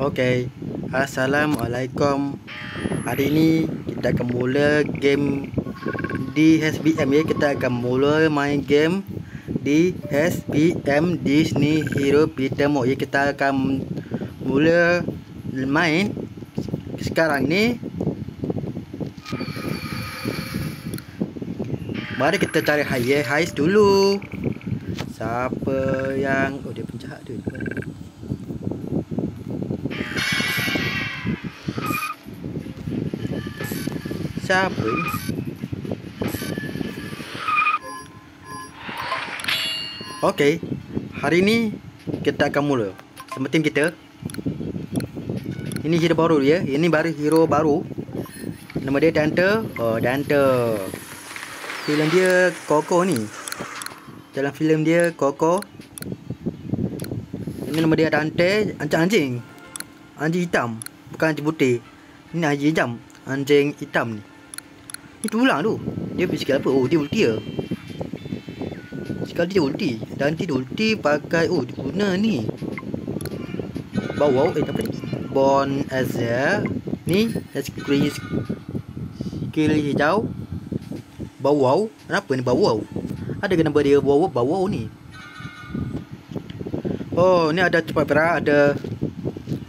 Okey. Assalamualaikum. Hari ni kita akan mula game di SBM ya. Kita akan mula main game di SBM Disney Hero Peter Mo ya. Kita akan mula main sekarang ni. Mari kita cari high heist dulu. Siapa yang oh dia penjahat tu. Siapa? Okey. Hari ni kita akan mula. Sama tim kita. Ini hero baru dia. Ini baru hero baru. Nama dia Dante. Oh, Dante. Filem dia Coco ni. Dalam filem dia Coco. Ini nama dia Dante. Anjing anjing. Anjing hitam. Bukan anjing putih. Ini anjing hitam. Anjing hitam ni. Ni tulang tu. Dia bersikap apa? Oh, dia ulti ya. Sekali dia ulti. Dante dia ulti pakai oh, dia guna ni. Bawah eh apa ni? Bon Azza. Ni screen skill hijau. Bawah. Kenapa ni bawah? Ada ke nama dia bawah bawah ni? Oh, ni ada cepat berat, ada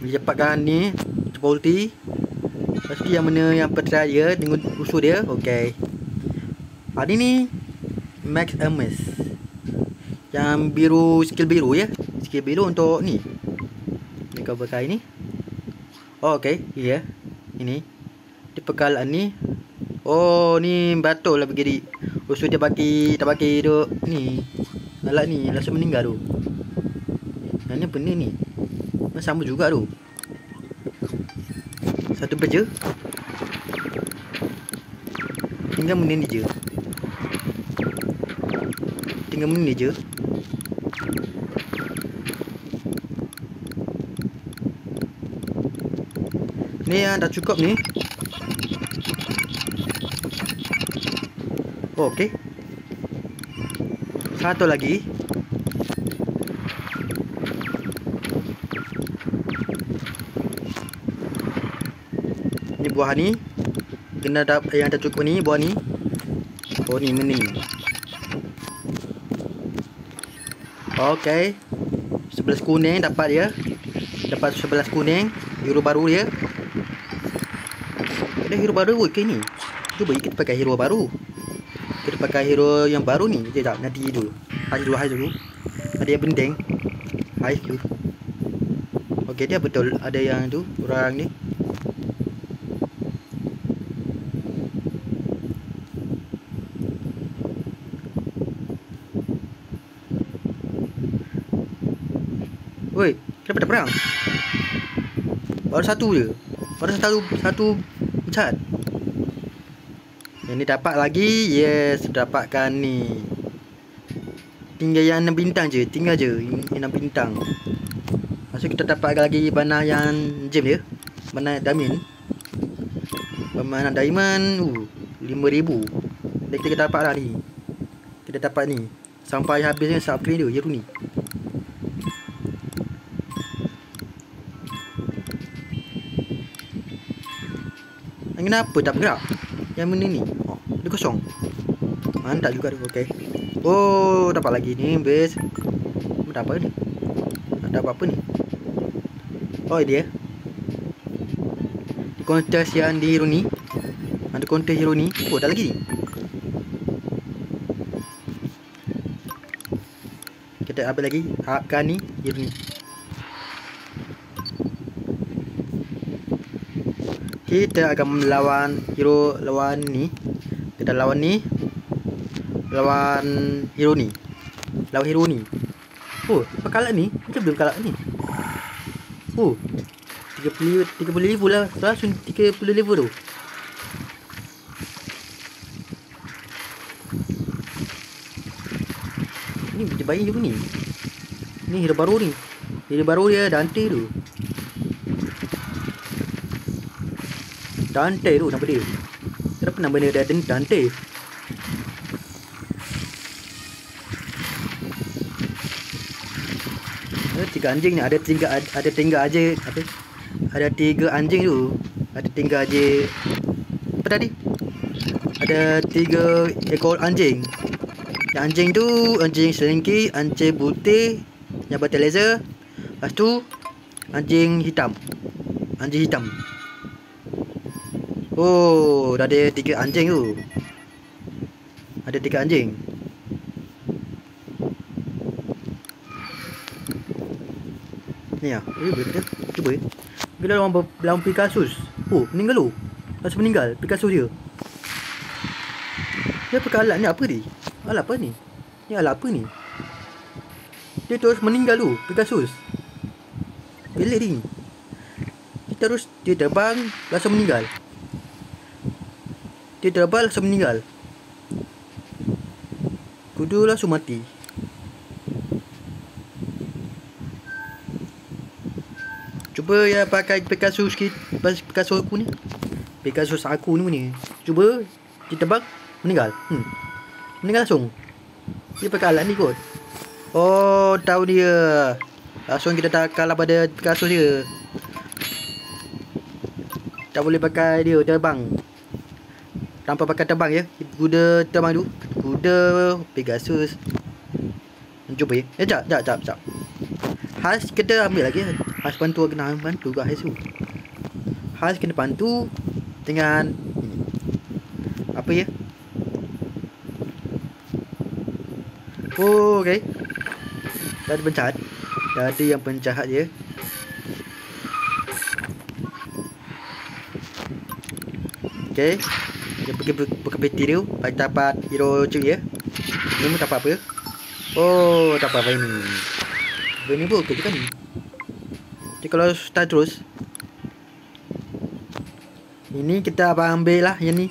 cepatkan ni, cepat ulti. Pasti yang mana yang percaya dengan usul dia. Okey. Hari ni Max Amos. Yang biru skill biru ya. Skill biru untuk ni. Ni kau pakai ni. Oh, okey. Ya. Yeah. Ini. Di pekalan ni. Oh, ni betul lah begini. Usul dia bagi tak bagi duk ni. Alat ni langsung meninggal tu. Yang ni benda ni. Sama juga tu. Satu beja. Tinggal benda ni je. Tinggal benda ni je. Ni yang dah cukup ni. Oh, okey. Satu lagi. Buah ni. Kena dah yang dah cukup ni buah ni. Oh ni ni. Okey. Sebelas kuning dapat ya. Dapat sebelas kuning. Hero baru ya. Ada hero baru ke ni? Cuba kita pakai hero baru. Kita pakai hero yang baru ni. Sekejap, nanti dulu. Hai dulu, hai dulu. Ada yang penting. Hai. Okey, dia betul ada yang tu orang ni. Woi, kenapa tak perang? Baru satu je. Baru satu satu pecat. Yang ni dapat lagi. Yes, dapatkan ni. Tinggal yang 6 bintang je. Tinggal je yang 6 bintang. Maksud kita dapat lagi bana yang gem dia. Bana diamond. Bana diamond. Uh, 5000. Dan kita dapat lah ni. Kita dapat ni. Sampai habisnya subscribe dia. Hero ni. Kenapa tak bergerak? Yang mana ni? Oh, dia kosong. Mantap juga tu. Okey. Oh, dapat lagi ni. Ada apa ni? Ada apa-apa ni? Oh, dia. Di kontes yang di hero ni. Ada kontes hero ni. Oh, dah lagi ni. Kita apa lagi? Harapkan ni. Hero ni. Kita akan melawan hero lawan ni. Kita lawan ni. Lawan hero ni. Lawan hero ni. Oh apa kalah ni? Macam belum kalah ni? Oh 30 30 level lah. Langsung 30 level tu. Ni dia bayi hero ni. Ni hero baru ni. Hero baru dia Dante tu Dante tu nama dia. Kenapa nama dia ada Dante? Ada tiga anjing ni, ada tiga ada tiga aja apa? Ada tiga anjing tu Ada tinggal je Apa tadi? Ada tiga ekor anjing Yang anjing tu Anjing selingki Anjing putih Yang batal laser Lepas tu Anjing hitam Anjing hitam Oh Dah ada tiga anjing tu. Ada tiga anjing. Ni lah Eh boleh kata Cuba eh. Bila orang dalam Picasus? Oh meninggal tu. Rasa meninggal Picasso dia. Dia pakai alat ni apa ni? Alat apa ni? Ni alat apa ni? Dia terus meninggal tu Picasso Pelik ni. Dia terus Dia terbang Langsung meninggal Dia terbang langsung meninggal. Kudu langsung mati. Cuba ya pakai Pegasus sikit. Pegasus aku ni. Pegasus aku ni ni. Cuba Dia tebak Meninggal. Hmm. Meninggal langsung. Dia pakai alat ni kot. Oh tahu dia. Langsung kita tak kalah pada Pegasus dia. Tak boleh pakai dia terbang Tanpa pakai terbang ya Kuda terbang tu Kuda Pegasus Cuba ya Eh jap jap jap jap Has kita ambil lagi Has bantu kena bantu kat Has tu. Has kena bantu dengan apa ya? Oh, okey. Dah ada pencahat. Dah ada yang pencahat dia. Okey. Dia pergi peti dia. Bagi dapat hero cik ya. Ini dapat apa? Oh, dapat apa ini? Ini pun okey kan? Jadi kalau start terus Ini kita abang ambil lah yang ni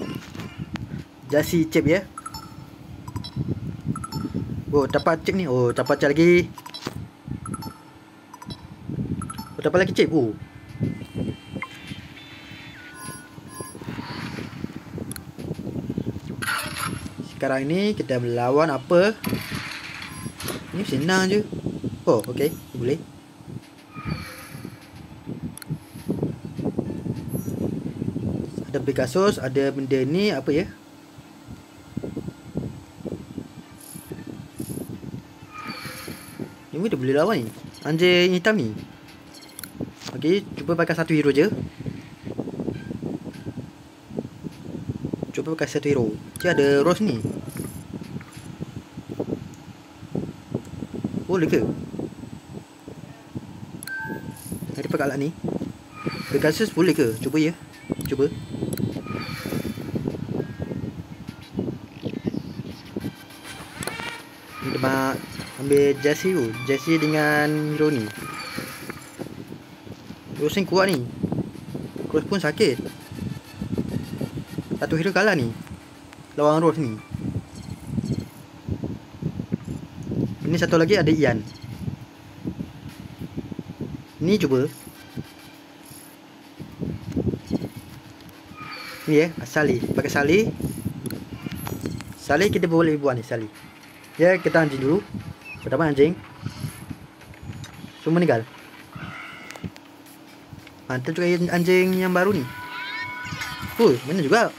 Jasi chip ya Oh dapat chip ni Oh dapat chip lagi Oh dapat lagi chip Oh Sekarang ni kita melawan apa Ini senang je Oh ok Boleh ada Pegasus, ada benda ni apa ya? Ini boleh lawan ni. Anjing hitam ni. Okey, cuba pakai satu hero je. Cuba pakai satu hero. Dia ada Rose ni. Boleh ke? Ada pakai alat ni. Pegasus boleh ke? Cuba ya. Cuba. Mak ambil Jesse tu. Jesse dengan hero ni. Rose ni kuat ni. Rose pun sakit. Satu hero kalah ni. Lawan Rose ni. Ini satu lagi ada Ian. Ni cuba. Ni eh, Sali. Pakai Sali. Sali kita boleh buat ni Sali. Ya kita anjing dulu Pertama anjing Semua meninggal Mantap juga anjing yang baru ni Fuh mana juga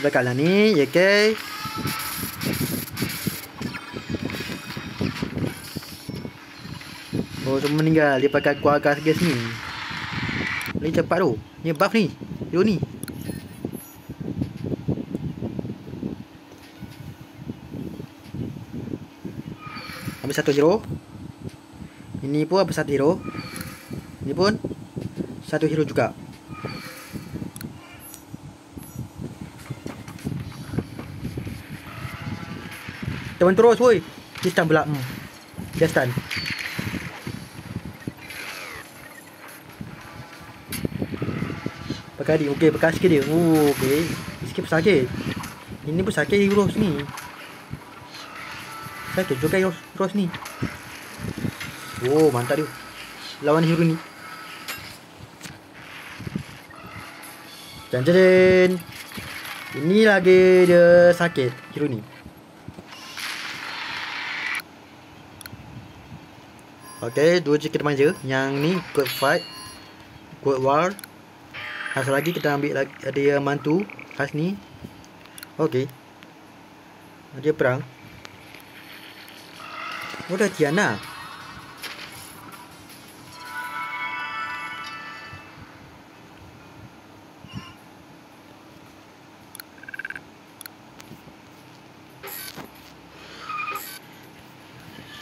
Kita kalah ni Ya okay? Oh semua meninggal. Dia pakai kuah gas gas ni. Ni cepat tu. Ni buff ni. Yo ni. Ambil satu hero. Ini pun apa satu hero. Ini pun Satu hero juga Teman terus woi. Dia stun pula. Hmm. Dia stun. Pakai dia Okey pakai sikit dia. Oh okey. Sikit pun sakit. Ini pun sakit hero ni. Sakit juga Heroes, Heroes ni. Oh mantap dia. Lawan hero ni. Jangan Ini lagi dia sakit Hero ni Okay, dua je kita manja. Yang ni good fight. Good war. Khas lagi kita ambil lagi ada mantu khas ni. Okay. Dia perang. Oh dah Tiana.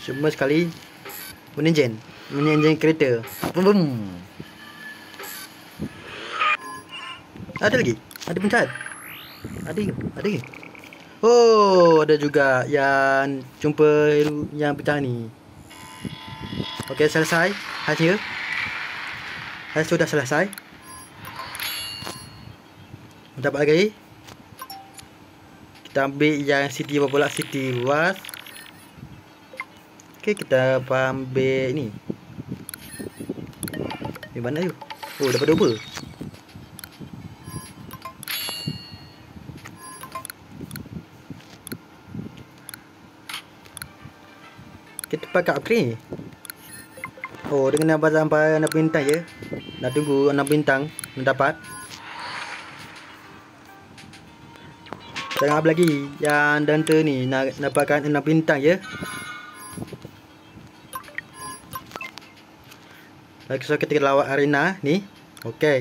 Cuma sekali Menenjen Menenjen kereta. Bum Ada lagi? Ada pencat Ada ke? Ada ke? Oh Ada juga Yang Jumpa Yang pecah ni. Okey selesai. Hasil Hasil sudah selesai. Dapat lagi? Kita ambil yang city apa pula City luas Okey, kita ambil ni. Di mana tu? Oh, dapat double. Kita pakai upgrade ni. Oh, dengan abang sampai 6 bintang je. Dah tunggu 6 bintang mendapat. Jangan apa lagi yang dante ni nak dapatkan 6 bintang je. Baik, so kita lawan arena ni. Okey.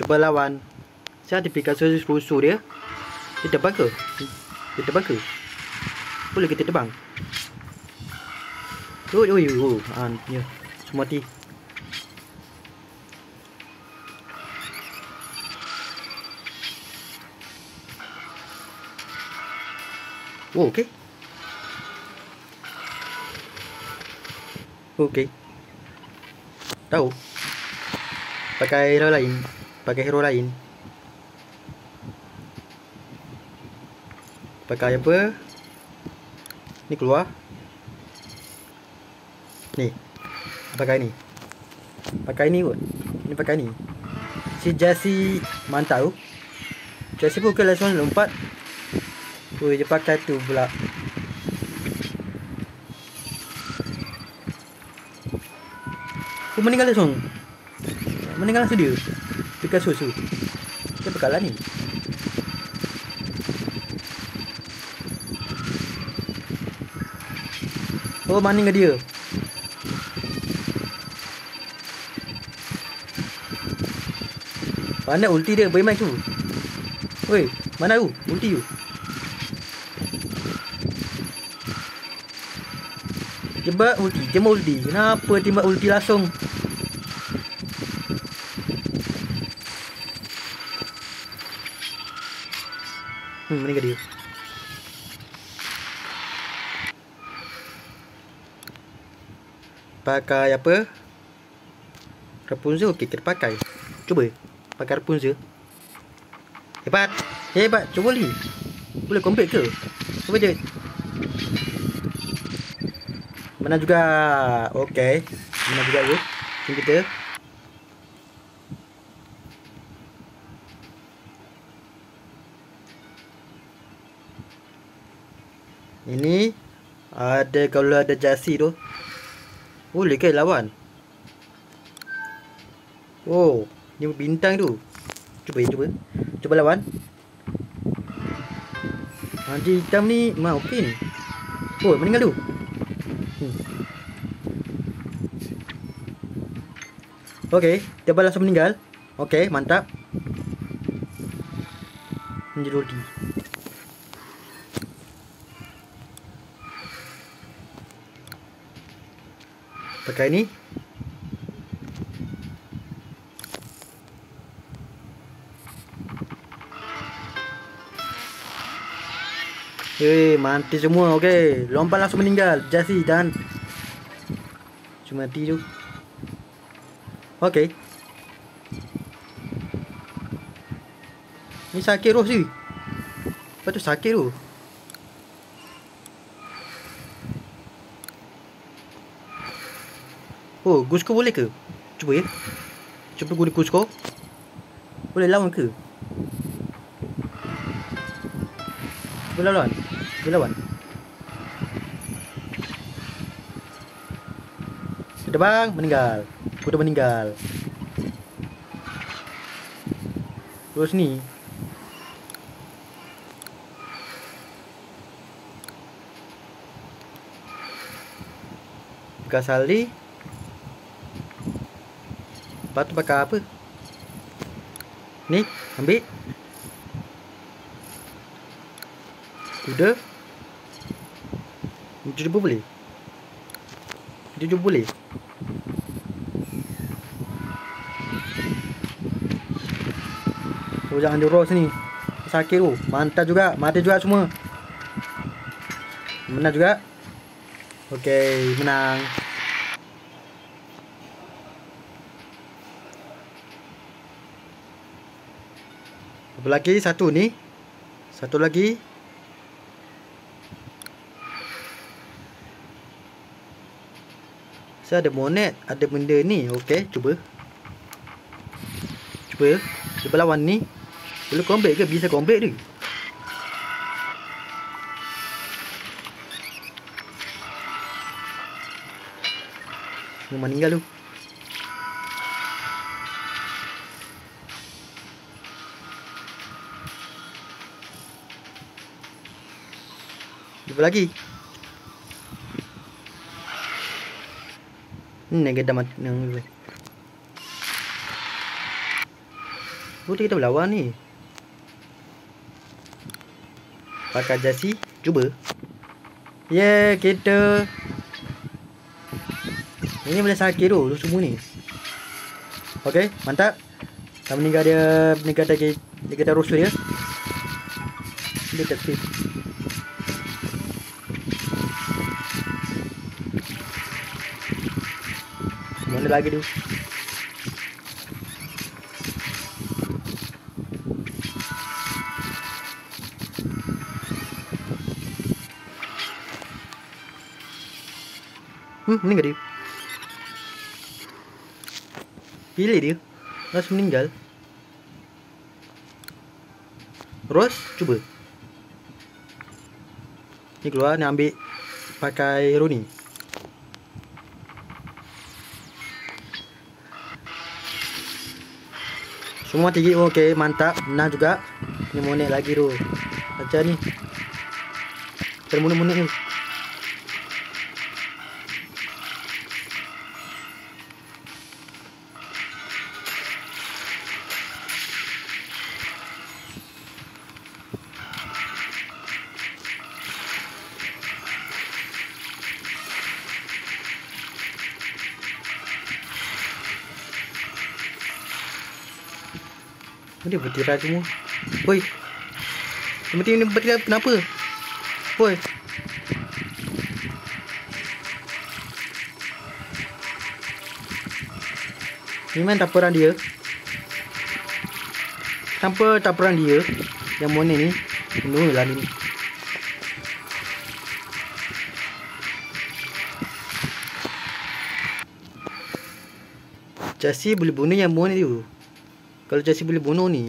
Cuba lawan. Sertifikasi sponsor dia. Kita terbang ke? Kita terbang ke? Boleh kita terbang? Oi, oi, oi. Ah, ya. Semua mati. Oh, okey. Okey. Tahu. Pakai hero lain. Pakai hero lain. Pakai apa? Ni keluar. Ni. Pakai ni. Pakai ni kot. Ni pakai ni. Si Jesse mantap tu. Jesse pun ke langsung lompat. Ui, dia pakai tu pula. Aku meninggal langsung. Meninggal langsung dia. Dekat susu Dia bekalan ni. Oh mana dengan dia? Mana ulti dia Boleh main tu. Woi Mana tu? Ulti tu. Jebak ulti Jemur ulti. Kenapa timbak ulti langsung Pakai apa? Rapunzel okey kita pakai. Cuba pakai Rapunzel. Hebat. Hebat. Cuba ni. Boleh combat ke? Cuba je. Mana juga. Okey. Mana juga tu. Tim kita. Ini ada kalau ada jasi tu. Boleh ke lawan? Oh, ni bintang tu. Cuba cuba. Cuba lawan. Haji hitam ni mah okey ni. Oh, meninggal tu. Hmm. Okey, dia balas meninggal. Okey, mantap. Menjadi. Pakai ni Hei, mati semua. Okey, lompat langsung meninggal. Jasi dan cuma mati tu. Okey. Ni sakit roh sih. Apa tu sakit tu? Oh, Gusko boleh ke? Cuba ya. Cuba guna Gusko. Boleh lawan ke? Cuba lawan. Cuba lawan. Terbang, meninggal. Kuda meninggal. Terus ni. Bekas salih. Lepas tu pakai apa? Ni, ambil. Kuda. Itu juga boleh. Itu juga boleh. Oh, jangan jurus ni. Sakit tu. Mantap juga. Mati juga semua. Menang juga. Okey, menang. Apa lagi? Satu ni. Satu lagi. Saya ada monet, ada benda ni. Okey, cuba. Cuba. Cuba lawan ni. Boleh combat ke? Bisa combat dia. Memang meninggal tu. Lagi. Ni gedam yang tu. Boleh kita berlawan ni. Pakai jasi. Cuba. Yeah, kita. Ini boleh sakit tu. Semua ni. Okay, mantap. Kita meninggal dia. Meninggal dia. Dia kata rusuh dia. Dia tak speed. Lagi tu? Hmm, meninggal dia. Pilih dia. Langsung meninggal. Terus, cuba. Ni keluar, ni ambil pakai hero Semua tinggi okey, mantap. Menang juga. Ni monet lagi tu. Macam ni. Termonet-monet ni. Bertirai semua. Woi. Tiba-tiba ni bertirai kenapa? Woi. Memang tak perang dia. Tanpa tak perang dia. Yang monet ni. Bunuh lah ni. Jasi boleh bunuh yang monet tu. Kalau Jesse boleh bunuh ni.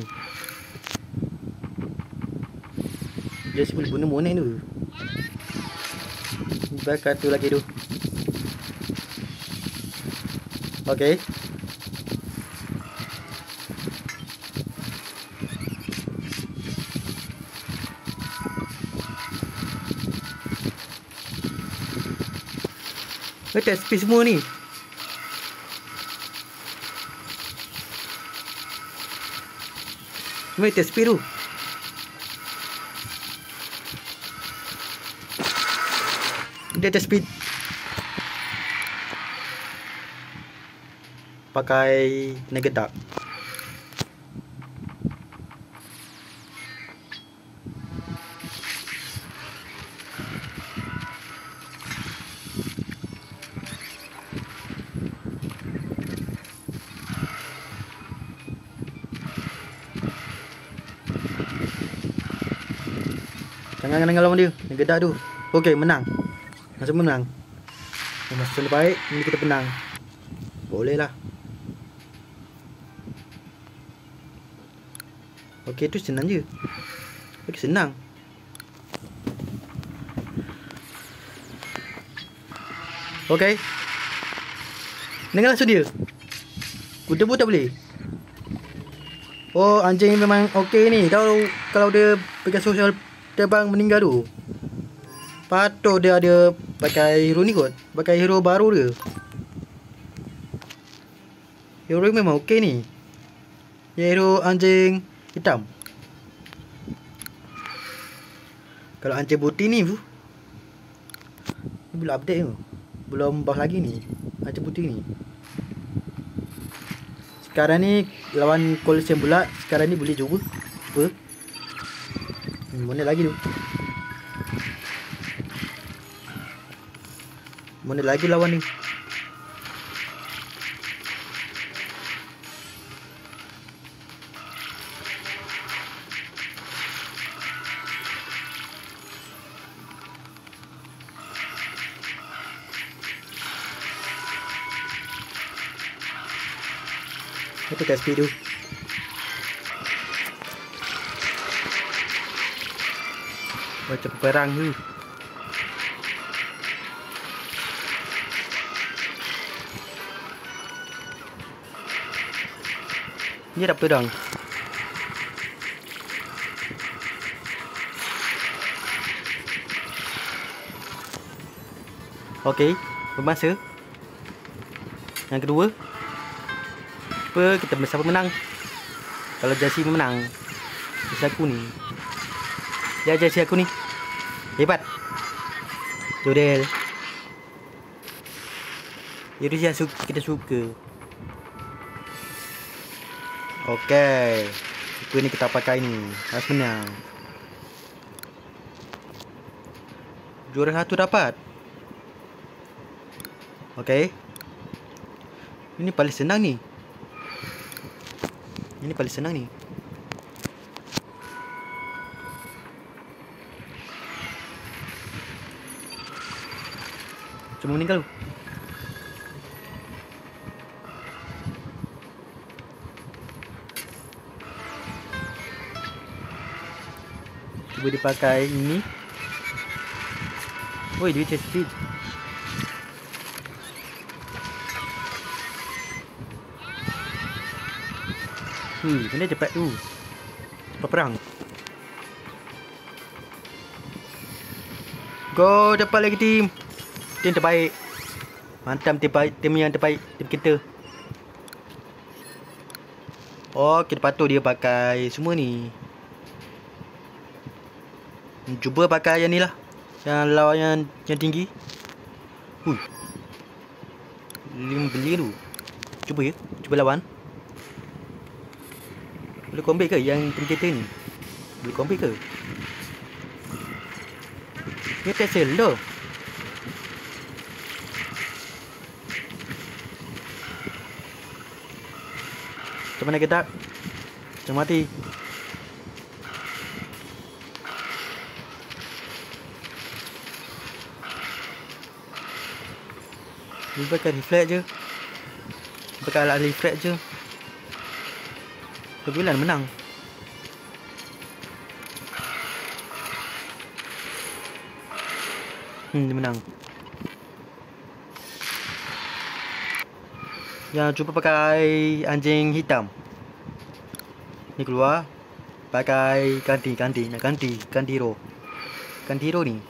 Jesse boleh bunuh monet tu Bakar tu lagi tu. Okay. Kita SP semua ni Speed tu. Dia speed. Pakai negedak. Jangan kena lawan dia. Yang gedak tu. Okey, menang. Masa menang. Masa baik, ini kita menang. Boleh lah. Okey, tu senang je. Okey, senang. Okey. Dengar langsung dia. Kuda pun tak boleh. Oh, anjing memang okey ni. Kalau kalau dia pegang sosial terbang meninggal tu. Patut dia ada pakai hero ni kot. Pakai hero baru dia. Hero memang okey ni. Hero anjing hitam. Kalau anjing putih ni. Ni belum update tu. Belum buff lagi ni. Anjing putih ni. Sekarang ni lawan Colosseum pula. Sekarang ni boleh cuba. Cuba. Hmm, mana lagi tu? Mana lagi lawan ni? Kita kat speed. Macam perang tu. Dia dah perang. Okey, bermasa. Yang kedua, apa kita siapa menang kalau Jasi menang Jasi aku ni ya Jasi aku ni hebat Jodel jadi dia suka kita suka Okey. Suka ni kita pakai ni. Harus menang. Juara satu dapat. Okey. Ini paling senang ni. Ini paling senang ni. Cuma meninggal tu. Cuba dipakai ini. Oi, dia chest speed. Hmm, mana cepat tu? Cepat perang. Go dapat lagi tim. Tim terbaik. Mantap tim baik, tim yang terbaik tim kita. Oh, kita patut dia pakai semua ni. Cuba pakai yang ni lah. Yang lawan yang, yang tinggi. Hui. Lim beli tu. Cuba ya. Cuba lawan. Boleh combat ke yang kereta ni? Boleh combat ke? Ni Tesla dah. Macam mana kita? Macam mati. Dia pakai reflect je. Pakai alat reflect je. Kebilan menang. Hmm, dia menang. Yang cuba pakai anjing hitam. Ni keluar. Pakai ganti, ganti. Nak ganti. Ganti hero. Ganti hero ni.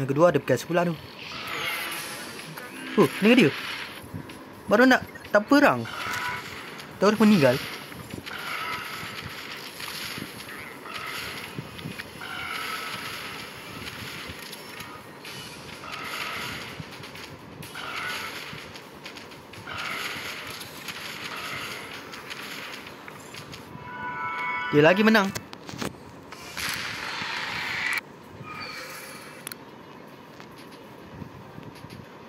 Yang kedua ada bekas pula tu. Oh, dengar dia. Baru nak tak perang. Tahu meninggal. Dia lagi menang.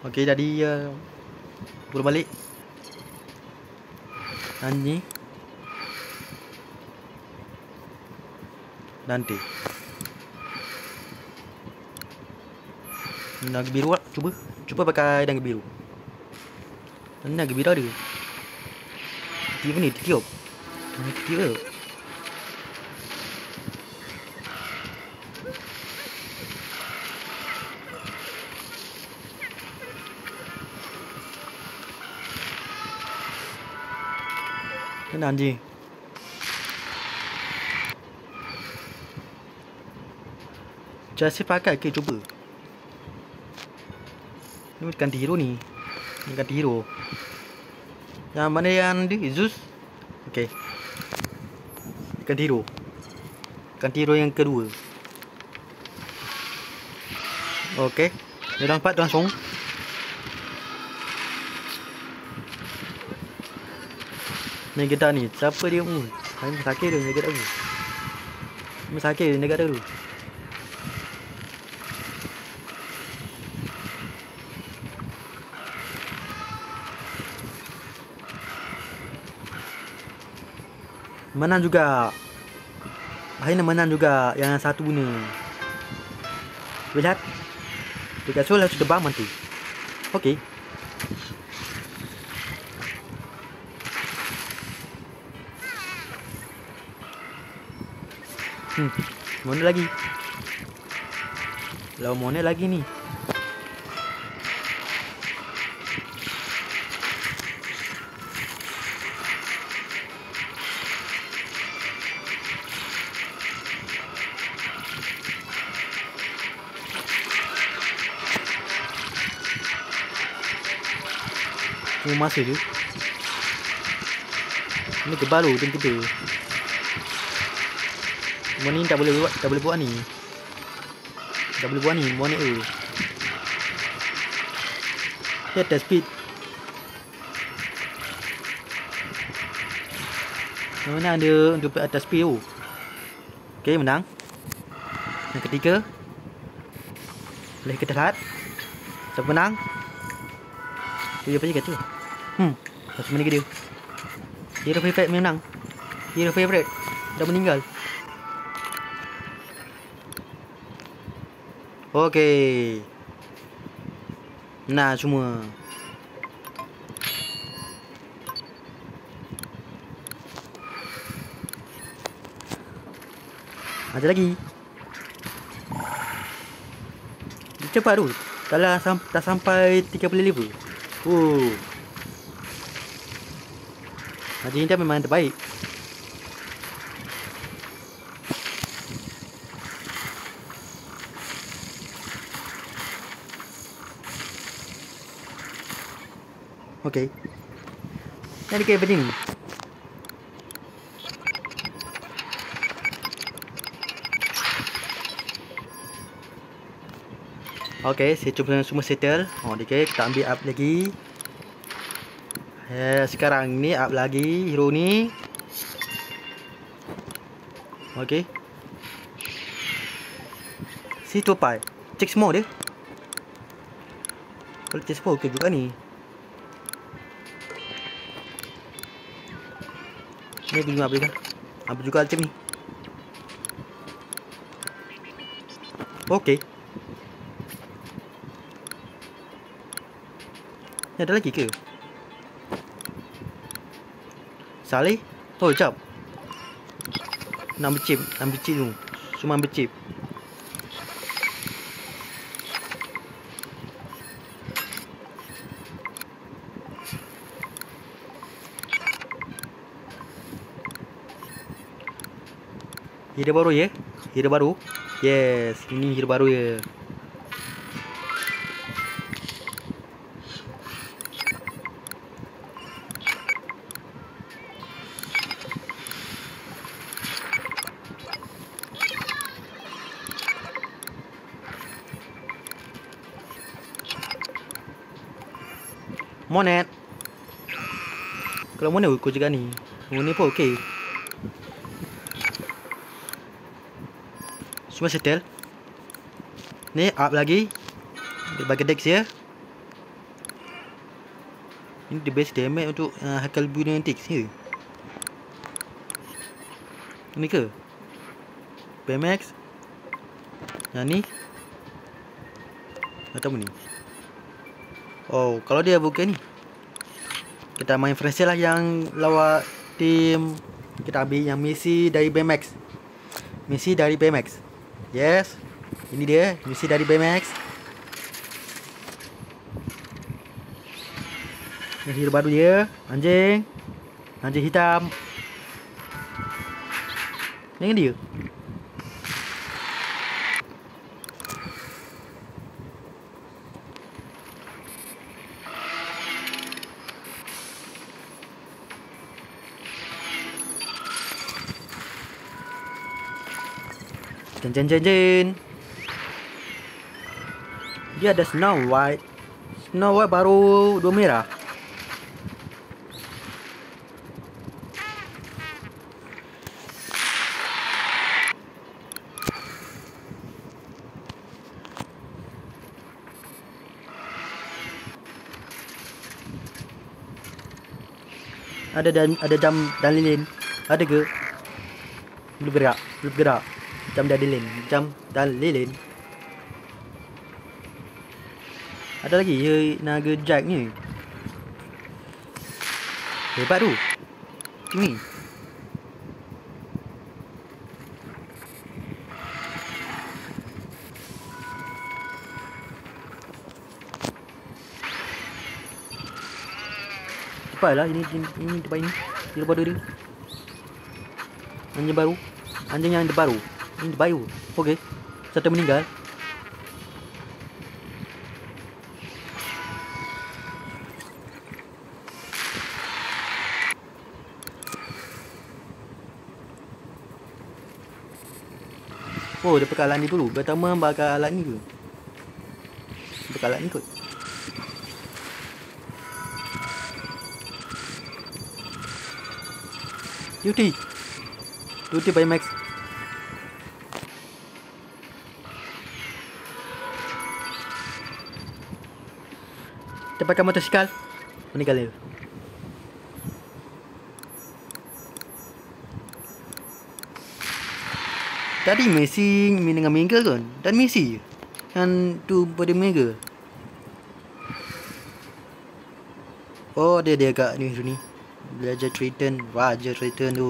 Okey jadi uh, pulang balik. Dan ni Nanti Naga biru lah. Cuba. Cuba pakai naga biru. Naga biru ada Tiap ni Tiap Tiap Kena anjing. Jasi pakai ke cuba. Ini ganti hero ni. Ini ganti hero. Yang mana yang di Zeus? Hero. Ganti hero yang kedua. Okey. Dia dapat langsung. Ni kita ni. Siapa dia? Hmm. Saya sakit dia dekat aku. Sakit dia dekat dulu. Menang juga Akhirnya menang juga Yang satu ni Lihat Dekat Seoul harus terbang nanti Okey Hmm, mana lagi? Lawan mana lagi ni? Tunggu masa je Ini ke baru tim kita Semua ni tak boleh buat Tak boleh buat ni. Tak boleh buat ni Buat ni. A Dia atas speed. Mana ada untuk atas speed tu? Okay menang. Yang ketiga. Boleh kita lihat? Siapa menang? Dia apa je kata Hmm. Macam mana dia? Hero favorite menang. Hero favorite. Dah meninggal. Okey. Nah, semua. Ada lagi. Cepat tu. Dah, sam dah sampai 30 level. Oh. Haji Indah memang terbaik Okay Yang dekat apa ni Okay, saya cuba semua settle Oh, okay, kita ambil up lagi Eh, sekarang ni up lagi hero ni. Okey. Si tu apa? Cek semua dia. Kalau cek semua okey juga ni. Ni beli apa kan? Apa juga macam ni? Okey. Ni ada lagi ke? Salih Oh jap Nak ambil chip Ambil chip tu Cuma ambil Hero baru ya Hero baru? Yes Ini hero baru ya Monet. Kalau Monet aku juga ni. Monet pun okey Semua settle. Ni up lagi. Dia bagi dex ya Ini the best damage untuk uh, Hakal Bunetics ya Ini ke? BMX Yang ni. Atau ni? Oh, kalau dia bukan ni. Kita main fresh lah yang lawa tim kita ambil yang misi dari BMX. Misi dari BMX. Yes. Ini dia, misi dari BMX. Ini hero baru dia, anjing. Anjing hitam. Ini dia. Jen jen jen. Dia ada Snow White. Snow White baru dua merah. Ada dan ada jam dan lilin. Ada ke? Belum gerak. Belum gerak. Jam dan lilin. Jam dan lilin. Ada lagi ya naga jack ni. Hebat tu. Ni. Cepatlah ini ini, ini tempat ini. Dia lepas dia. Anjing baru. Anjing yang baru. Ini baru. Okey. Satu meninggal. Oh, dia pakai alat ni dulu. Pertama pakai alat ni dulu. Pakai alat ni kot. Duty. Duty by Max. Pakai motosikal. Meninggal dia. Tadi Messi main dengan Mega kan? Dan Messi je. Yang tu pada Mega. Oh, dia dia kat ni sini. Belajar Triton. Raja Triton tu.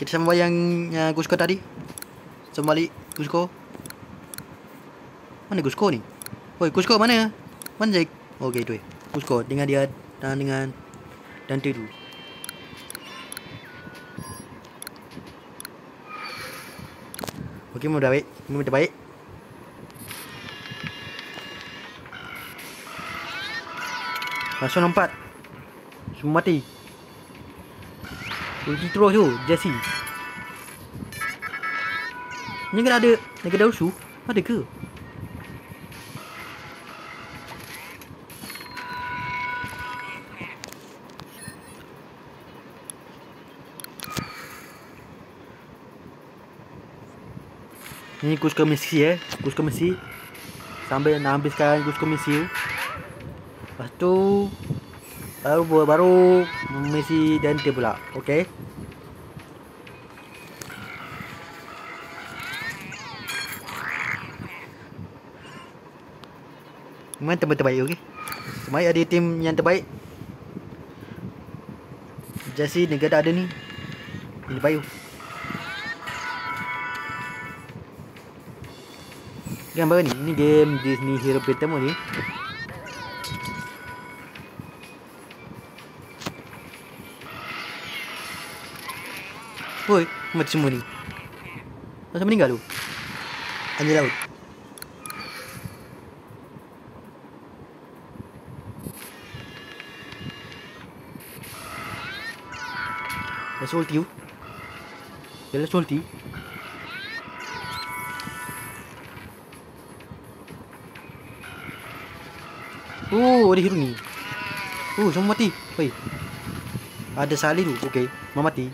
Kita sama yang uh, Gusko tadi. Sama balik Gusko. Mana Gusko ni? Oi, Gusko mana? Mana Jack? Okey tu. Gusko dengan dia dan dengan Dante tu. Okey, mau dah baik. Mau dah baik. Langsung nampak. Semua mati. Ulti terus tu, Jesse. Ni kan ada negara Dausu? Ada ke? Ni kus ke misi eh. Kus ke misi. Sambil nak habiskan kus ke misi. Lepas tu baru baru misi Dante pula. Okey. Memang teman terbaik okey. Terbaik ada tim yang terbaik. Jesse negara ada ni. Bayu. Game apa ni? Ini game Disney Hero pertama ni. Woi, mati semua ni. Masa meninggal tu? Anjing laut. Dah ulti tu. Dah ulti. Oh, ada hero ni. Oh, semua mati. Oi. Ada salih tu. Okey, mau mati.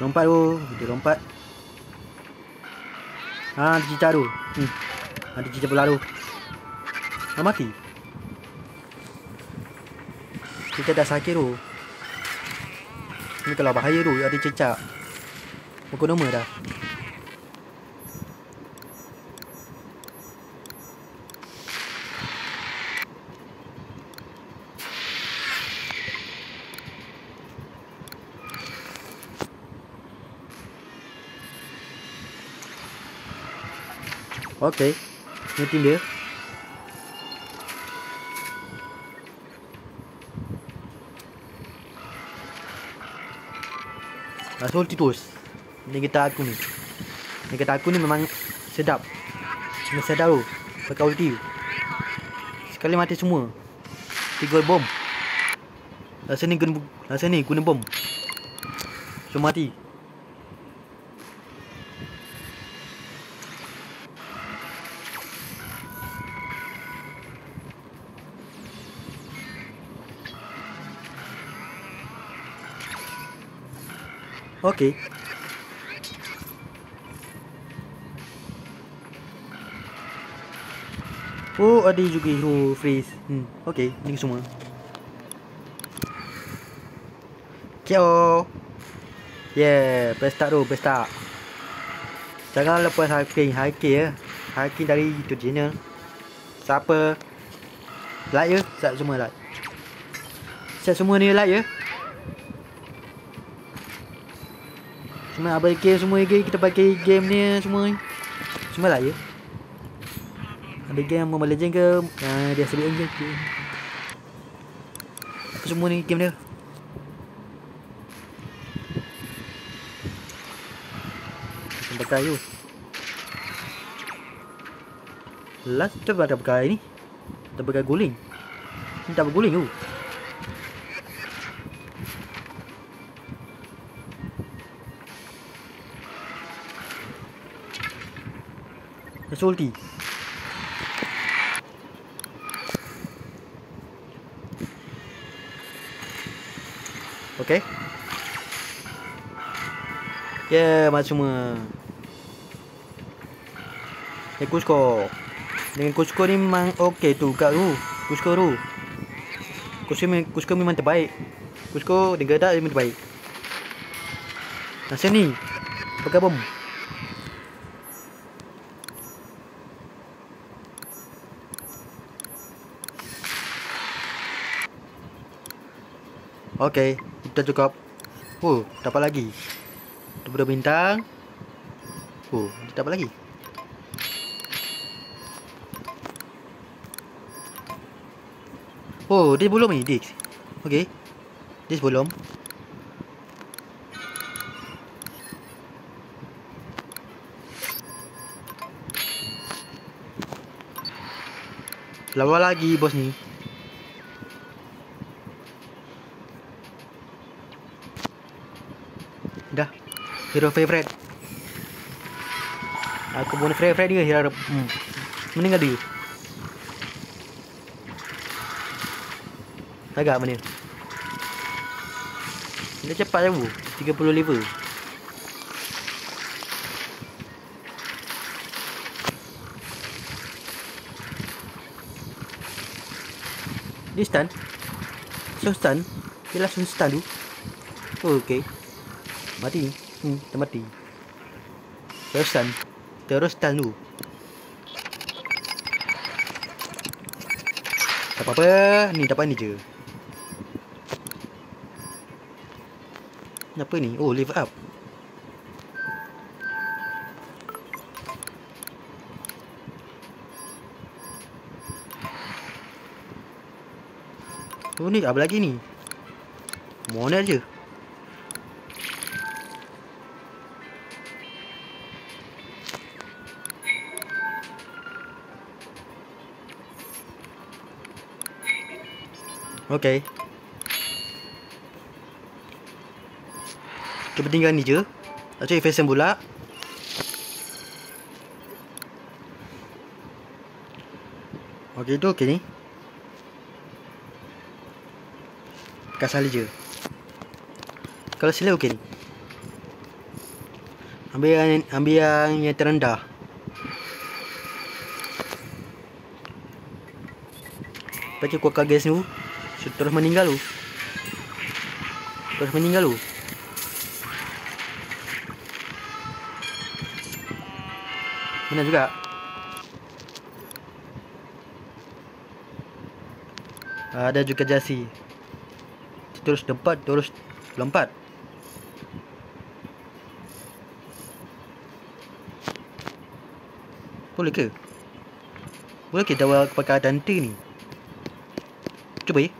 Lompat tu. Dia lompat. Ha, ada cicak tu. Hmm. Ada cicak pula tu. Dah mati. Kita dah sakit tu. Ni kalau bahaya tu ada cecak. Buku nama dah. Okey. Ini tim dia. Masuk ulti terus. Ni kita aku ni. Ni kita aku ni memang sedap. Cuma sedap tu. Pakai ulti. Sekali mati semua. Tiga bom. Rasa ni guna rasa ni guna bom. Semua mati. Okey. Oh, ada juga hero freeze. Hmm, okey, ni semua. Kyo. Yeah, best start tu, best start. Jangan lepas hiking, hiking ya. Hiking dari itu channel. Siapa? Like ya, set semua like. Set semua ni like ya. Semua abang game semua game kita pakai game ni semua. Semua like ya. Ada game Mobile Legend ke? Uh, Dia sebut je Apa semua ni game dia? Pakai tu. Last tu ada pakai ni. Tak pakai guling. Ni tak berguling tu Salty Okay Yeah, macam semua. Ni Cusco Dengan Cusco ni memang okay tu kat tu. Cusco tu. Cusco, Cusco memang terbaik. Cusco dengan tak memang terbaik. Macam ni Pakai bom Okay Kita cukup. Oh Dapat lagi. Dua bintang. Oh Dapat lagi. Oh Dia belum ni Dix. Okay Dia belum. Lawa lagi bos ni Dah Hero favorite. Aku pun favorite dia hero. Hmm. Meninggal dia. Agak mana? Dia cepat je bu 30 level Dia stun. So stun. Dia langsung stun tu. Oh okay. Mati Hmm, dia mati Terus stun tu Tak apa-apa Ni dapat ni je Apa ni? Oh, live up Oh ni apa lagi ni? Mana je? Okay. Kita tinggal ni je. Tak cari fashion pula. Okay tu okay ni. Kasar je. Kalau sila okey ni. Ambil yang, ambil yang, yang terendah. Pakai kuat kaget ni. Terus meninggal lu. Terus meninggal lu. Benar juga. Ada juga jasi. Terus tempat terus lompat. Boleh ke? Boleh jawab pakai dante ni? Cuba ya.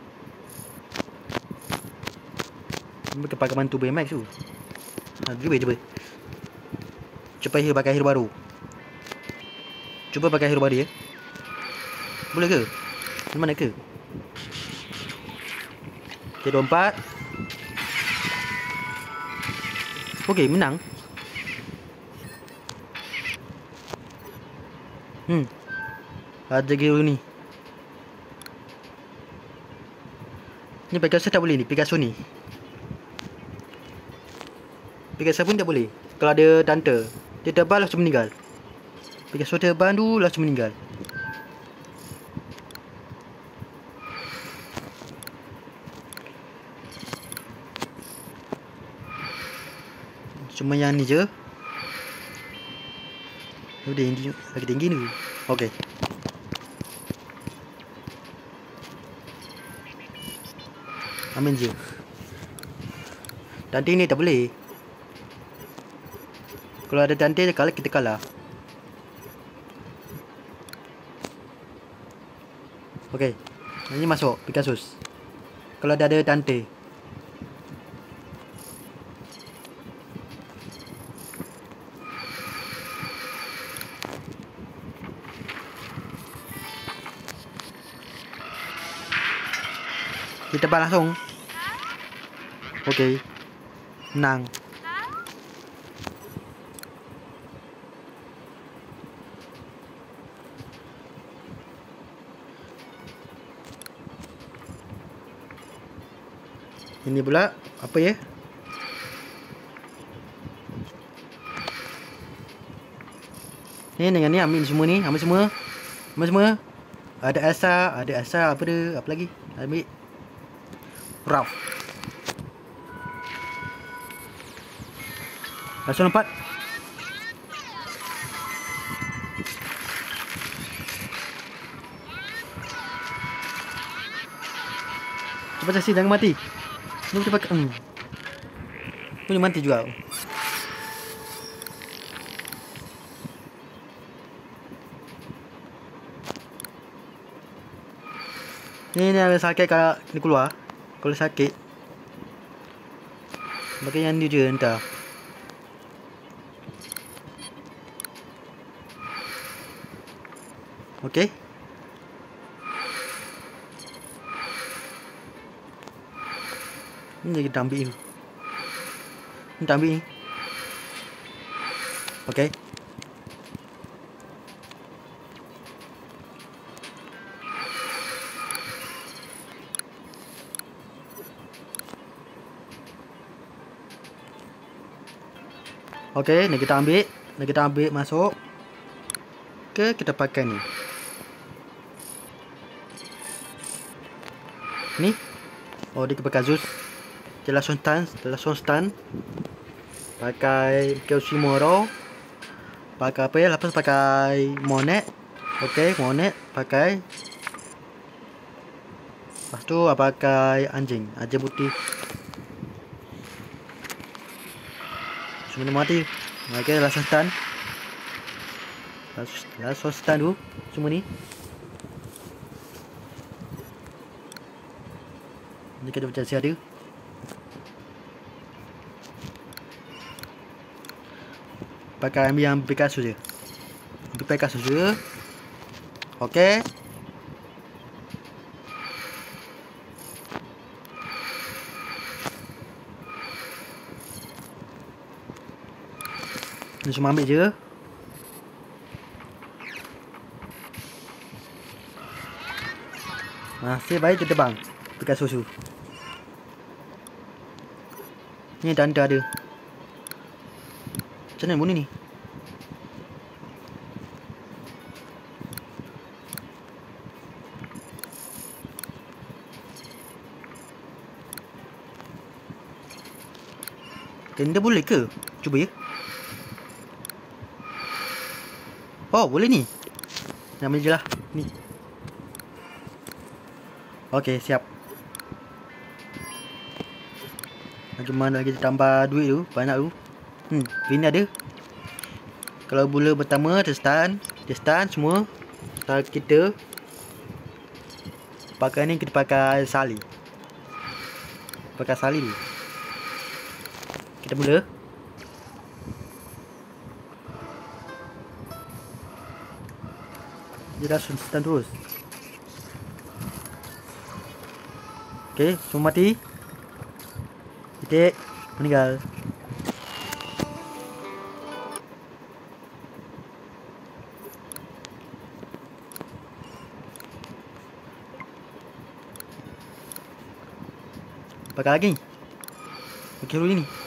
Mereka pakai mantu BMX tu. Ha, cuba cuba. Cuba hero pakai hero baru. Cuba pakai hero baru ya. Boleh ke? Di mana ke? Okay, dua empat. Okay, menang. Hmm. Ada hero ni. Ni Pegasus tak boleh ni, Pegasus ni. Pegasus pun tak boleh. Kalau ada tante, dia tebal langsung meninggal. Pegasus tebal tu langsung meninggal. Cuma yang ni je. Udah tinggi, lagi tinggi ni. Okey. Amin je Dante ni tak boleh Kalau ada Dante kalah kita kalah Okay Ini masuk Pegasus Kalau dah ada Dante Kita tebal langsung Okey. Menang. Ini pula apa ya? Ni dengan ni ambil semua ni, ambil semua. Ambil semua. Ada asa, ada asa apa dia? Apa lagi? Ambil. Rough. Langsung lompat. Cepat saksi jangan mati. Ni cepat. Hmm. Boleh mati juga. Ni ni ada sakit kalau ni keluar. Kalau sakit. Bagi yang ni je entah. Okey. Ini kita ambil ni. Kita ambil ni. Okey. Okey, ni kita ambil. Ni kita ambil masuk. Ke kita pakai ni. Ni Oh dia pakai Zeus Dia stun Dia langsung stun. Pakai Kyoshimoro. Pakai apa ya? Lepas pakai Monet. Ok Monet Pakai. Lepas tu pakai anjing Anjing putih. Semua mati. Ok langsung stun. Langsung stun dulu Semua ni. Ni kena macam ada Pakai ambil yang Picasso je. Ambil Picasso je. Okay Ni cuma ambil je. Masih baik kita bang Picasso susu Ni tanda ada. Macam mana bunyi ni? Tenda boleh ke? Cuba ya. Oh, boleh ni. Nama je lah. Ni. Okay, siap. Macam mana kita tambah duit tu Banyak tu Hmm Ini ada Kalau bula pertama Terstun Dia stun semua. Kalau kita pakai ni kita pakai sali. Pakai sali dulu. Kita mula. Dia dah stun terus. Okay, semua mati. Titik. Meninggal. Pakai lagi. Pakai dulu ni.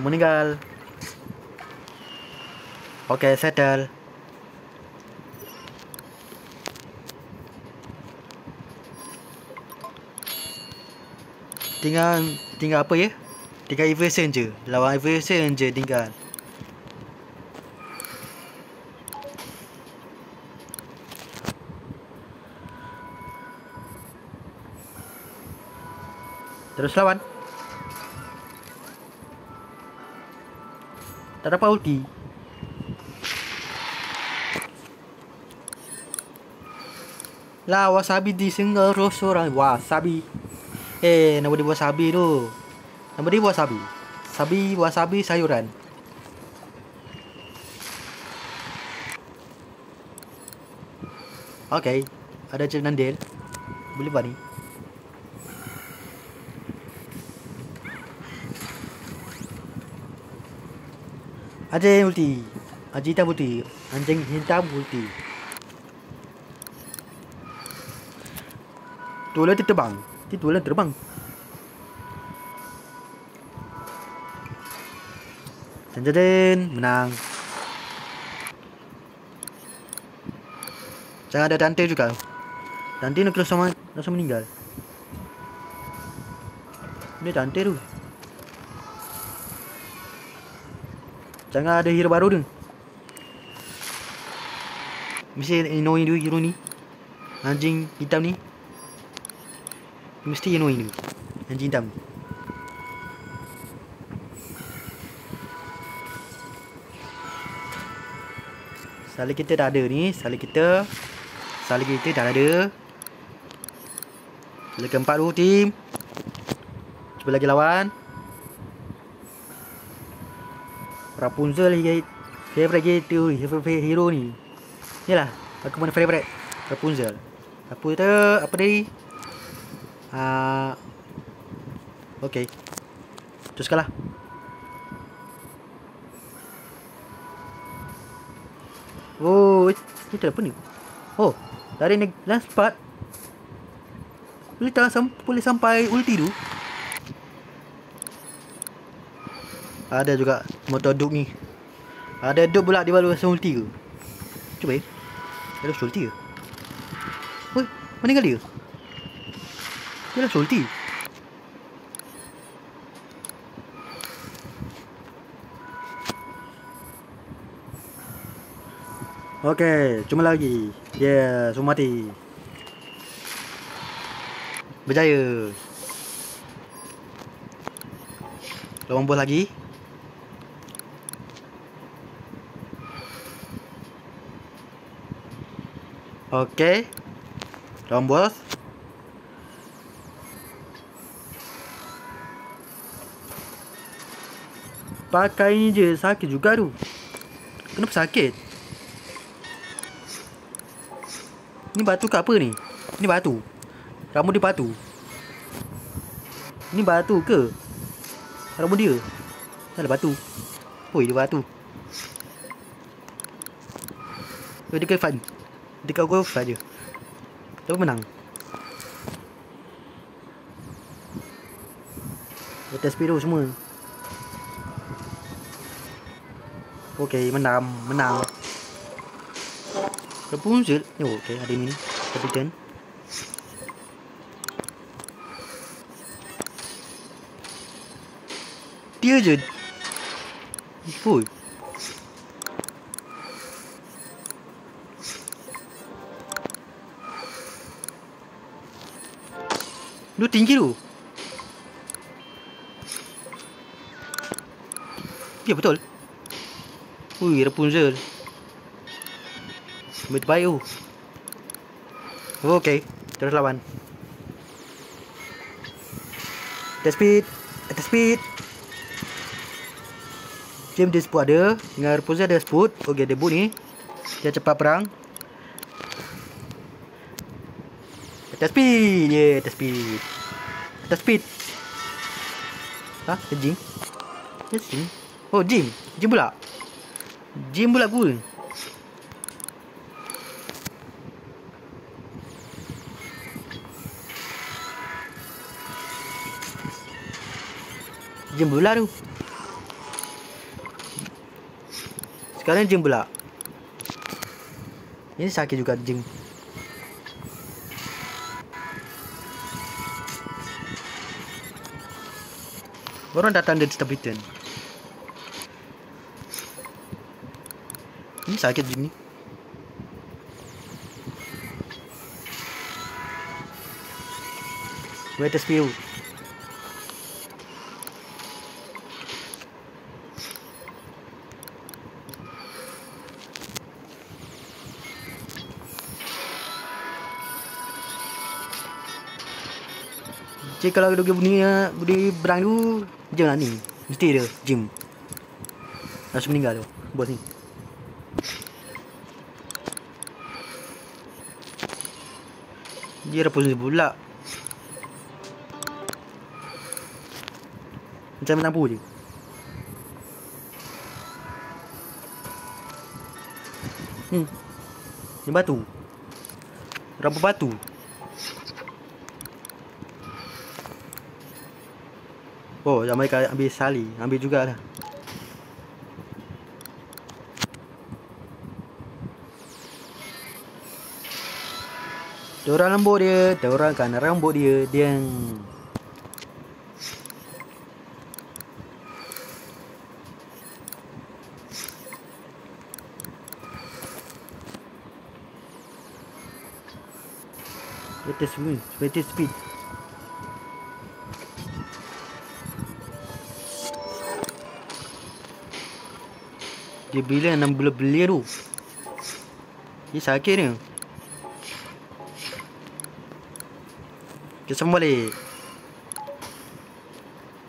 Semua meninggal. Okay, settle. Tinggal tinggal apa ya? Tinggal evasion je. Lawan evasion je tinggal. Terus lawan. Tak dapat ulti. Lah wasabi di single rose orang wasabi. Eh, nama dia wasabi tu. Nama dia wasabi. Sabi wasabi sayuran. Okay, ada je nandil. Boleh buat ni. Anjing ulti. Anjing hitam ulti. Anjing hitam ulti. Dia terbang. Itu lah terbang. Dan menang. Jangan ada Dante juga. Dante nak kena sama langsung meninggal. Ini Dante tu. Jangan ada hero baru tu. Mesti annoying dulu hero ni. Anjing hitam ni. Mesti annoying dulu. Anjing hitam. Salih kita dah ada ni. Salih kita. Salih kita dah ada. Salih keempat dulu team. Cuba lagi lawan. Rapunzel lagi favorite gitu favorite hero ni. Yalah, aku mana favorite Rapunzel. Apa tu? Apa tadi? Ah. Uh, Okey. Teruskanlah. Oh, itu apa ni? Oh, dari ni last part. Tak sam boleh sampai ulti tu? Ada juga motor duk ni. Ada duk pula di bawah langsung ulti ke? Cuba ya. Ada ulti ke? Oi, meninggal dia. Dia dah ulti. Okey, cuma lagi. Dia yeah, semua mati. Berjaya. Lawan bos lagi. Lawan bos. Pakai ni je sakit juga tu. Kenapa sakit? Ni batu kat apa ni? Ni batu. Rambut dia batu. Ni batu ke? Rambut dia. Ada batu. Oi, dia batu. Dia kena fight. Dekat gua saja. Tapi menang. Kita Spiro semua. Okey, menang, menang. Rapunzel. Oh, okey, ada ini. Kapiten. Dia je. Full. Lu tinggi tu. Ya betul. Ui, Rapunzel. Sambil bayu. tu. Oh. Okay. Terus lawan. At the speed. At the speed. Jim dia ada. Dengan Rapunzel ada sebut. Okay, dia ni. Dia cepat perang. Attack speed. Yeah, attack speed. Attack speed. Ha? Jim? Yes, Jim. Oh, Jim. Jim pula. Jim pula cool. Jim pula tu. Sekarang Jim pula. Ini sakit juga Jim. Orang datang dari Stabitan. Ini sakit Jim ni. Wait a few. Cik kalau dia bunyi bunyi berang tu jangan ni. Mesti dia gym. Dah meninggal tu. Bos ni. Dia dah pusing pula. Macam menampu je. Hmm. Ni batu. Berapa batu? Oh, yang mereka ambil sali. Ambil jugalah. Diorang lembut dia. Diorang kan rambut dia. Dia yang... Better speed. Better speed. Dia bila enam bulan beli tu? Dia sakit ni Kita semua balik.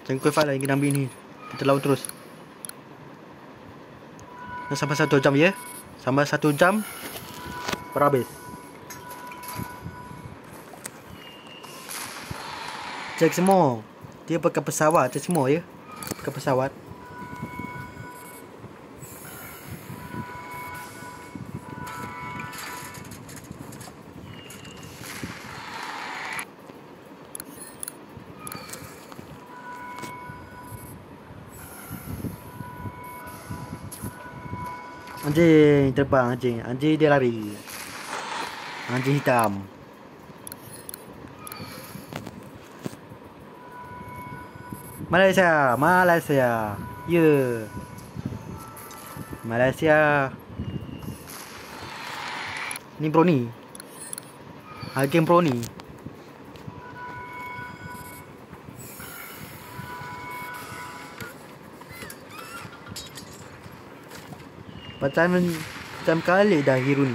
Jangan kuih lah yang kena ambil ni. Kita lawan terus. Dan sampai satu jam ya? Sampai satu jam Berhabis Cek semua. Dia pakai pesawat Cek semua ya? Pakai pesawat Anjing terbang anjing. Anjing dia lari. Anjing hitam. Malaysia, Malaysia. Ya. Yeah. Malaysia. Ni bro ni. Hakim pro ni. Macam macam kali dah hero ni.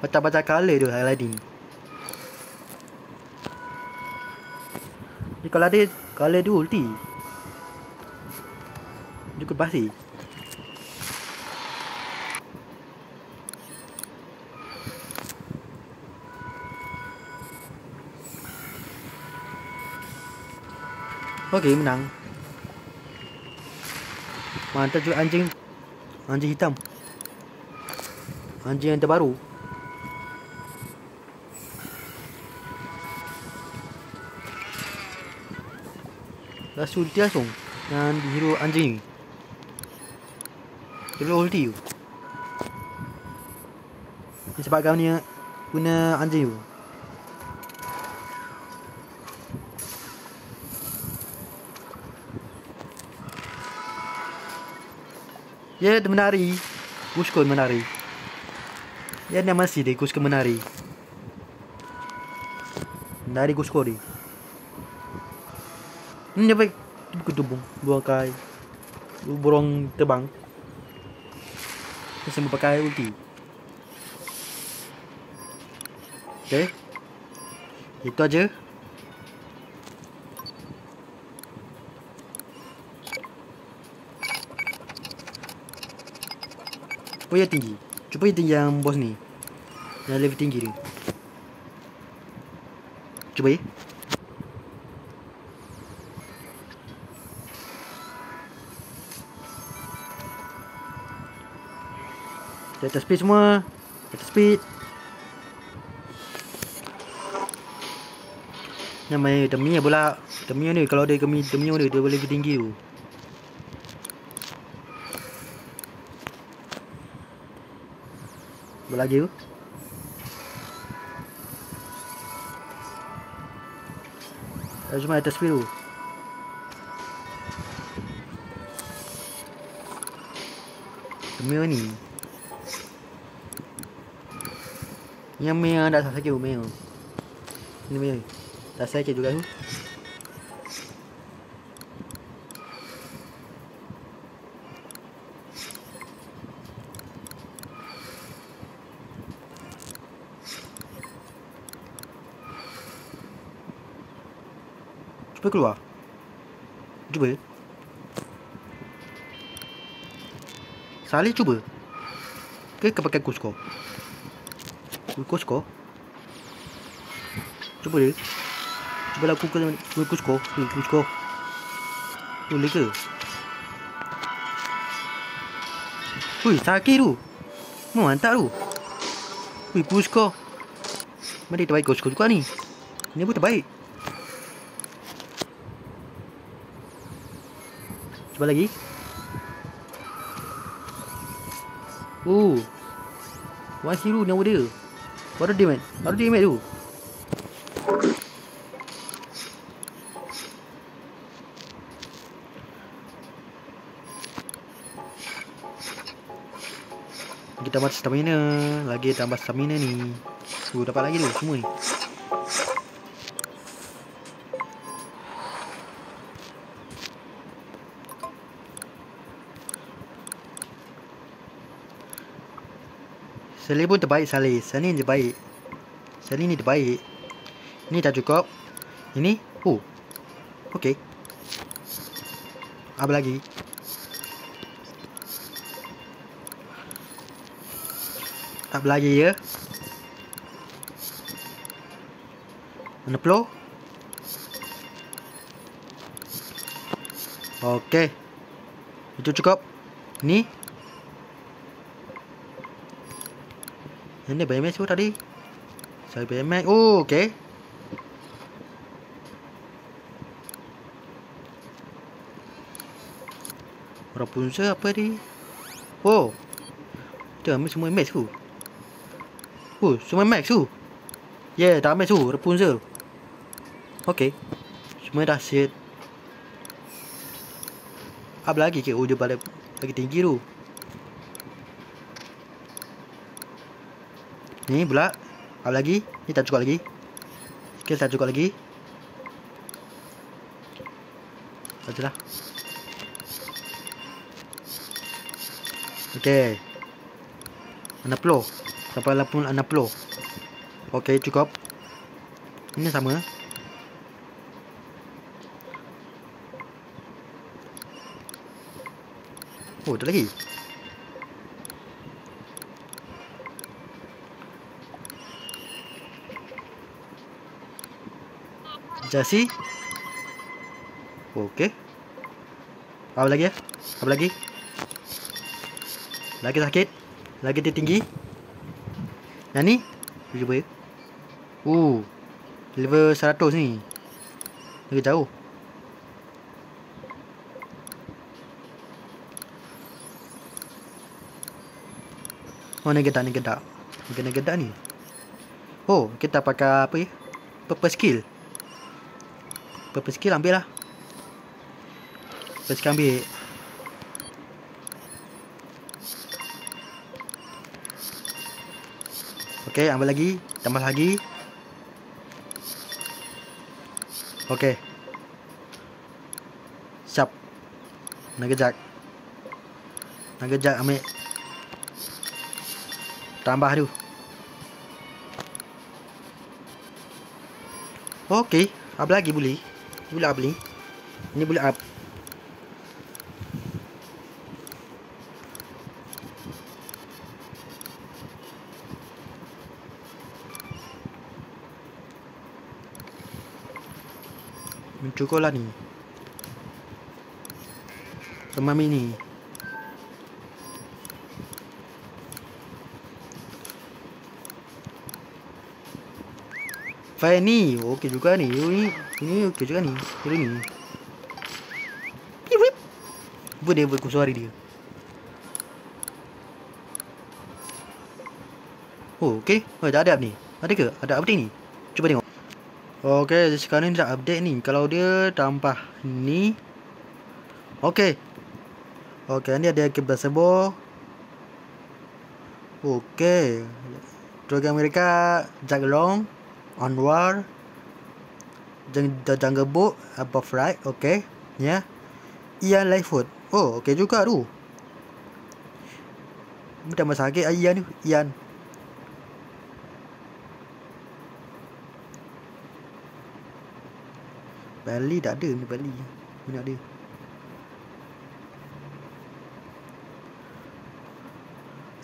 Macam-macam kali tu Aladdin. Ni kalau ada kalau dia ulti. Kut pasti. Okey, menang. Mantap juga anjing. Anjing hitam. Anjing yang terbaru Dah ulti langsung Dengan hero anjing Dia ulti tu Sebab kau ni Guna anjing tu Ya, dia menari. Muskul menari. Yan naman si Rikus ka menari. Menari Gus Kori. Hmm, ya baik. Tubong, buang kai. burung terbang. Semua pakai ulti. Okay. Itu aja. Cuba yang tinggi. Cuba yang tinggi yang bos ni. Yang lebih tinggi ni. Cuba ya. Data speed semua. Data speed. Yang main Tamiya pula. Tamiya ni kalau ada Tamiya ni dia boleh lebih tinggi tu. Tu. Dah cuma atas tu. Tamiya ni. Yang main dah sakit tu. Ini main. Dah sakit juga tu. Cuba keluar. Cuba. Salih cuba. Ke kau pakai kusko? Kusko? Cuba dia. Cuba lah kusko. Kusko. Kusko. Boleh ke? Ui, sakit tu. Mau mantap tu. Ui, kusko. Mari terbaik kusko juga ni. Ini pun terbaik. Cuba lagi. Oh. One hero nyawa dia. Baru dia mat. Baru dia mat tu. Lagi tambah stamina. Lagi tambah stamina ni. Tu dapat lagi tu semua ni. Salih pun terbaik Salih. Salih ni terbaik. Salih ni terbaik. Ni dah cukup. Ini. Oh. Okey. Apa lagi? Apa lagi ya? Mana pelur? Okey. Itu cukup. Ni. Ini BMX tu tadi. Saya BMX. Oh, okey. Rapunzel apa ni? Oh. Dia ambil semua max tu. Oh, semua max tu. Yeah, dah ambil tu Rapunzel. Okey. Semua dah set. Apa lagi ke? Oh, dia balik lagi tinggi tu. Ni pula. Apa lagi? Ni tak cukup lagi. Skill tak cukup lagi. Baca lah. Okey. Anak pelur. Sampai 80 anak pelur. Okey, cukup. Ini sama. Oh, ada lagi. Jasi. Okey. Apa lagi ya? Apa lagi? Lagi sakit. Lagi tinggi. Yang ni. Cuba ya. Uh. Level 100 ni. Lagi jauh. Oh ni gedak ni gedak. Ni gedak ni. Oh, kita pakai apa ya? Purple skill. Purple skill ambil lah. Purple skill ambil. Okey, ambil lagi. Tambah lagi. Okey. Siap. Nak kejap. Nak kejap ambil Tambah tu Okey Apa lagi boleh Up ni Ini boleh up. Mencukup lah ni. Teman ni File ni. Okey juga ni. Ini Ini okey juga ni. Ini ni. Whip Apa dia buat suara dia? Oh okey. Oh dah ada ni. Ada ke? Ada update ni? Cuba tengok. Okey sekarang ni dah update ni. Kalau dia tambah ni. Okey. Okey ni ada kebal sebo. Okey. Program mereka Jaglong Anwar Jang Book above right okay ya. Yeah. Ian Lightfoot. Oh okay juga tu Bukan masa sakit Ian tu Ian. Bali tak ada ni Bali. Mana ada?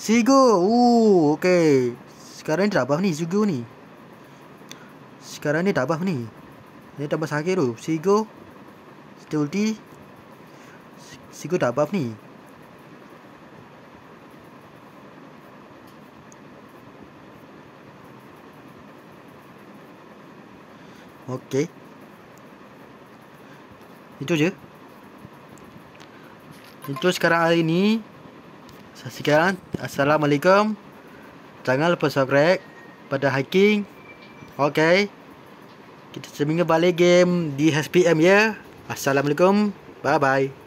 Sigo Uh okay. Sekarang ni tak apa ni Sigo ni sekarang ni dah buff ni. Ni tambah sakit tu. Sigo Stulti Sigo dah buff ni. Okey. Itu je. Itu sekarang hari ni Saksikan. Assalamualaikum. Jangan lupa subscribe Pada hiking Okay kita seminggu balik game di HPM ya. Assalamualaikum. Bye bye.